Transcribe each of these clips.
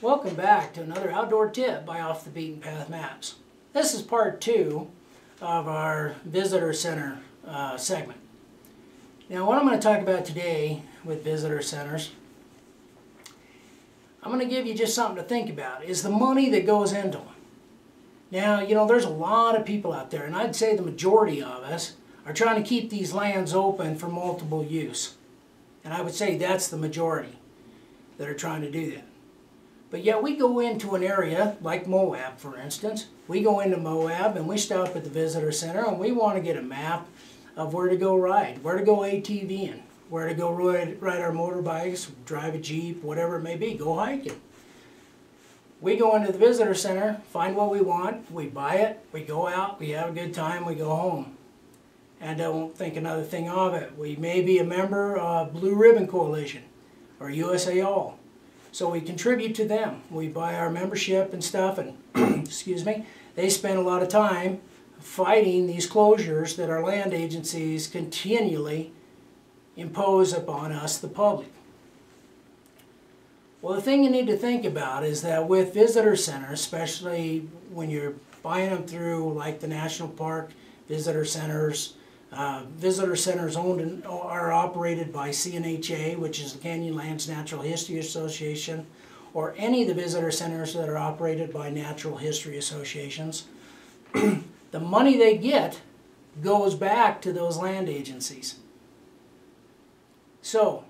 Welcome back to another outdoor tip by Off the Beaten Path Maps. This is part two of our visitor center uh, segment. Now what I'm going to talk about today with visitor centers, I'm going to give you just something to think about, is the money that goes into them. Now, you know, there's a lot of people out there, and I'd say the majority of us are trying to keep these lands open for multiple use. And I would say that's the majority that are trying to do that. But yet we go into an area like Moab, for instance. We go into Moab and we stop at the visitor center and we want to get a map of where to go ride, where to go ATVing, where to go ride, ride our motorbikes, drive a Jeep, whatever it may be, go hiking. We go into the visitor center, find what we want, we buy it, we go out, we have a good time, we go home. And don't think another thing of it. We may be a member of Blue Ribbon Coalition or USA All. So we contribute to them. We buy our membership and stuff and, excuse me, they spend a lot of time fighting these closures that our land agencies continually impose upon us, the public. Well, the thing you need to think about is that with visitor centers, especially when you're buying them through like the national park visitor centers, uh, visitor centers owned and are operated by CNHA, which is the Canyonlands Natural History Association, or any of the visitor centers that are operated by natural history associations. the money they get goes back to those land agencies. So,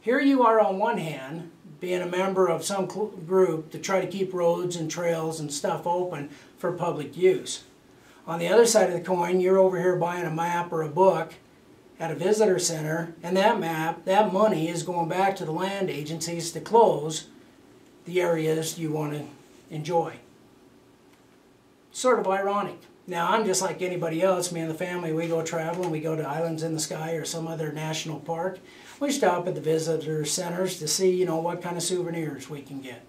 here you are on one hand, being a member of some group to try to keep roads and trails and stuff open for public use. On the other side of the coin, you're over here buying a map or a book at a visitor center, and that map, that money is going back to the land agencies to close the areas you want to enjoy. Sort of ironic. Now, I'm just like anybody else. Me and the family, we go traveling. We go to Islands in the Sky or some other national park. We stop at the visitor centers to see, you know, what kind of souvenirs we can get.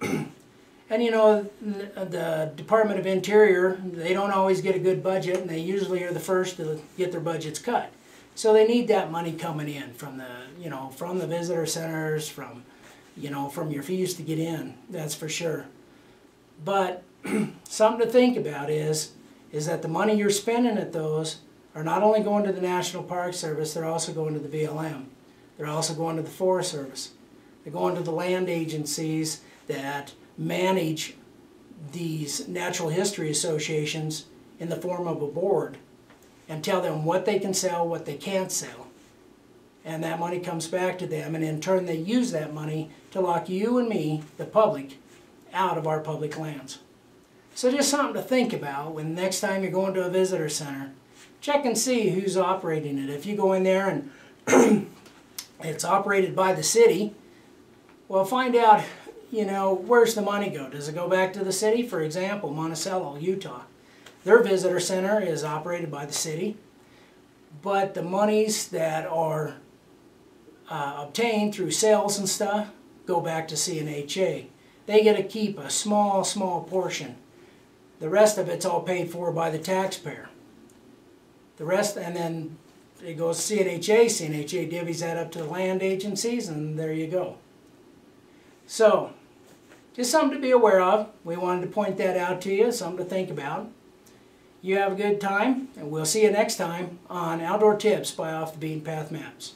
and, you know, the Department of Interior, they don't always get a good budget, and they usually are the first to get their budgets cut. So they need that money coming in from the, you know, from the visitor centers, from, you know, from your fees to get in. That's for sure. But something to think about is, is that the money you're spending at those are not only going to the National Park Service, they're also going to the BLM. They're also going to the Forest Service. They're going to the land agencies that manage these natural history associations in the form of a board and tell them what they can sell, what they can't sell. And that money comes back to them, and in turn they use that money to lock you and me, the public, out of our public lands. So just something to think about when next time you're going to a visitor center. Check and see who's operating it. If you go in there and it's operated by the city, well find out, you know, where's the money go? Does it go back to the city? For example, Monticello, Utah. Their visitor center is operated by the city, but the monies that are uh, obtained through sales and stuff go back to CNHA. They get to keep a small, small portion the rest of it's all paid for by the taxpayer. The rest, and then it goes to CNHA. CNHA divvies that up to the land agencies, and there you go. So, just something to be aware of. We wanted to point that out to you, something to think about. You have a good time, and we'll see you next time on Outdoor Tips by Off the Beaten Path Maps.